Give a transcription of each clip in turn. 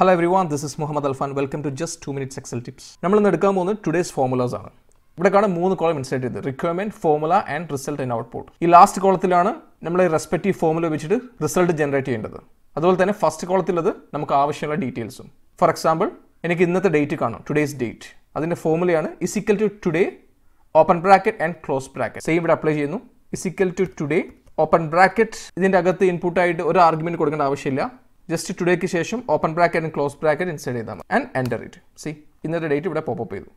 Hello everyone this is Muhammad Alfan welcome to just two minutes Excel tips നമ്മൾ ഇന്ന് എടുക്കാൻ പോകുന്നത് today's formulas ആണ്. ഇവിടെ കാണാൻ മൂന്ന് കോളം ഇൻസൈറ്റ് ചെയ്ത് requirement formula and result and output ഈ ലാസ്റ്റ് കോളത്തിലാണ് നമ്മൾ റെസ്പെക്റ്റീവ് ഫോമുല വെച്ചിട്ട് റിസൾട്ട് ജനറേറ്റ് ചെയ്യേണ്ടത്. അതുപോലെ തന്നെ ഫസ്റ്റ് കോളത്തിലത് നമുക്ക് ആവശ്യമുള്ള ഡീറ്റെയിൽസും ഫോർ എക്സാമ്പിൾ എനിക്ക് ഇന്നത്തെ ഡേറ്റ് കാണും ടുഡേസ് ഡേറ്റ് അതിന്റെ ഫോമുലയാണ് is equal to today open bracket and close bracket same ഇവിടെ അപ്ലൈ ചെയ്യുന്നു. Is equal to today open bracket ഇതിന്റെ അകത്ത് ഇൻപുട്ടായിട്ട് ഒരു ആർഗ്യുമെന്റ് കൊടുക്കേണ്ട ആവശ്യമില്ല. ജസ്റ്റ് ടുഡേക്ക് ശേഷം open bracket and close bracket inside ചെയ്താൽ മതി. ആൻഡ് എന്റർ ഇറ്റ് സി ഇന്നത്തെ ഡേറ്റ് ഇവിടെ പോപ്പ് ചെയ്തു.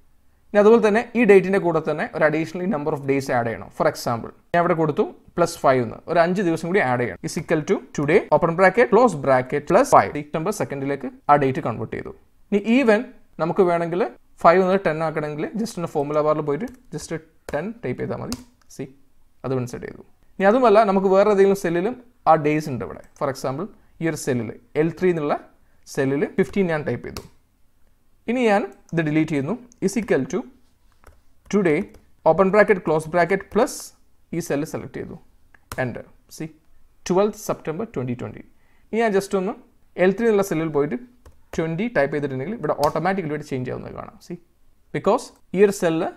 ഇനി അതുപോലെ തന്നെ ഈ ഡേറ്റിന്റെ കൂടെ തന്നെ ഒരു additionally number of days add ചെയ്യണം. ഫോർ എക്സാമ്പിൾ ഞാൻ ഇവിടെ കൊടുത്തു പ്ലസ് ഫൈവ് എന്ന്. ഒരു അഞ്ച് ദിവസം കൂടി ആഡ് ചെയ്യണം. Is equal to today open bracket close bracket plus five number സെക്കൻഡിലേക്ക് ആ ഡേറ്റ് കൺവേർട്ട് ചെയ്തു. ഇനി ഈവൻ നമുക്ക് വേണമെങ്കിൽ ഫൈവ് എന്നത് ടെൻ ആക്കണമെങ്കിൽ ജസ്റ്റ് ഒന്ന് ഫോർമുല ബാറിൽ പോയിട്ട് ജസ്റ്റ് ടെൻ ടൈപ്പ് ചെയ്താൽ മതി. സി അത് ഇൻസെർട്ട് ചെയ്തു. ഇനി അതുമല്ല നമുക്ക് വേറെ ഏതെങ്കിലും സെല്ലിലും ആ ഡേയ്സ് ഉണ്ട് ഇവിടെ. ഫോർ എക്സാമ്പിൾ ഈ ഒരു സെല്ലിൽ എൽ ത്രീ എന്നുള്ള സെല്ലിൽ ഫിഫ്റ്റീൻ ഞാൻ ടൈപ്പ് ചെയ്തു. ഇനി ഞാൻ ഇത് ഡിലീറ്റ് ചെയ്യുന്നു. Is to today open bracket close bracket plus ഈ സെല്ല് സെലക്ട് ചെയ്തു. Enter see twelfth September twenty twenty ഇനി ഞാൻ ജസ്റ്റ് ഒന്ന് എൽ ത്രീ എന്നുള്ള സെല്ലിൽ പോയിട്ട് ട്വന്റി ടൈപ്പ് ചെയ്തിട്ടുണ്ടെങ്കിൽ ഇവിടെ ഓട്ടോമാറ്റിക്കലി ഇവിടെ ചേഞ്ച് ആവുന്നത് കാണാം. സി ബിക്കോസ് ഈ ഒരു സെല്ല്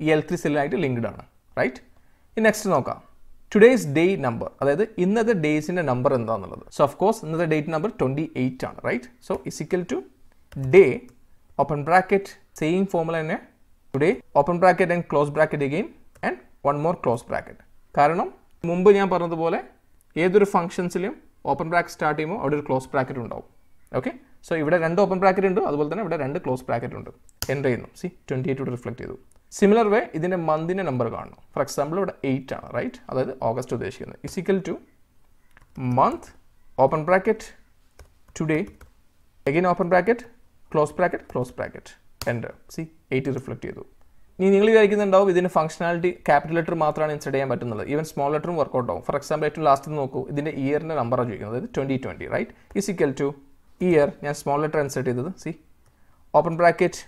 ഈ എൽ ത്രീ സെല്ലായിട്ട് ലിങ്ക്ഡ് ആണ്. റൈറ്റ് ഇനി നെക്സ്റ്റ് നോക്കാം. ടുഡേയ്സ് ഡേ നമ്പർ അതായത് ഇന്നത്തെ ഡേയ്സിന്റെ നമ്പർ എന്താണെന്നുള്ളത് സോ ഓഫ് കോഴ്സ് ഇന്നത്തെ ഡേറ്റ് നമ്പർ ട്വന്റി എയ്റ്റ് ആണ് right so is equal today open bracket same formula തന്നെ today open bracket and close bracket again and one more close bracket കാരണം മുമ്പ് ഞാൻ പറഞ്ഞതുപോലെ ഏതൊരു ഫംഗ്ഷൻസിലും ഓപ്പൺ ബ്രാക്കറ്റ് സ്റ്റാർട്ട് ചെയ്യുമ്പോൾ അവിടെ ഒരു ക്ലോസ് ബ്രാക്കറ്റ് ഉണ്ടാവും. ഓക്കെ സോ ഇവിടെ രണ്ട് ഓപ്പൺ ബ്രാക്കറ്റ് ഉണ്ട്. അതുപോലെ തന്നെ ഇവിടെ രണ്ട് ക്ലോസ് ബ്രാക്കറ്റ് ഉണ്ട്. എന്റർ ചെയ്യുന്നു. സി ട്വന്റി എയ്റ്റ് ഇവിടെ റിഫ്ലക്ട് ചെയ്തു. സിമിലർ വേ ഇതിന്റെ മന്തിന്റെ നമ്പർ കാണുന്നു ഫോർ എക്സാമ്പിൾ ഇവിടെ എയ്റ്റ് ആണ് റൈറ്റ് അതായത് ഓഗസ്റ്റ് ഉദ്ദേശിക്കുന്നത്. Is equal to month open bracket today again open bracket close bracket close bracket enter see eight reflect ചെയ്തു. ഇനി നിങ്ങൾ വിചാരിക്കുന്നുണ്ടാവും ഇതിന് ഫംഗ്ഷനാലിറ്റി ക്യാപിറ്റൽ ലെറ്റർ മാത്രമാണ് ഇൻസെർട്ട് ചെയ്യാൻ പറ്റുന്നത്. ഈവൻ സ്മോൾ ലെറ്ററും വർക്കൗട്ട് ആവും. ഫോർ എക്സാമ്പിൾ ഏറ്റവും ലാസ്റ്റ് നോക്കൂ. ഇതിന്റെ ഇയറിന്റെ നമ്പറാണ് ചോദിക്കുന്നത്. അതായത് twenty twenty right is equal to year ഞാൻ സ്മോൾ ലെറ്റർ ഇൻസെർട്ട് ചെയ്തത്. See open bracket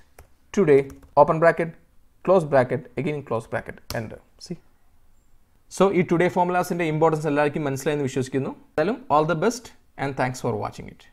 today open bracket close bracket again close bracket enter see so ഈ ടുഡേ ഫോമുലാസിന്റെ ഇമ്പോർട്ടൻസ് എല്ലാവർക്കും മനസ്സിലായെന്ന് വിശ്വസിക്കുന്നു. എന്തായാലും all the best and thanks for watching it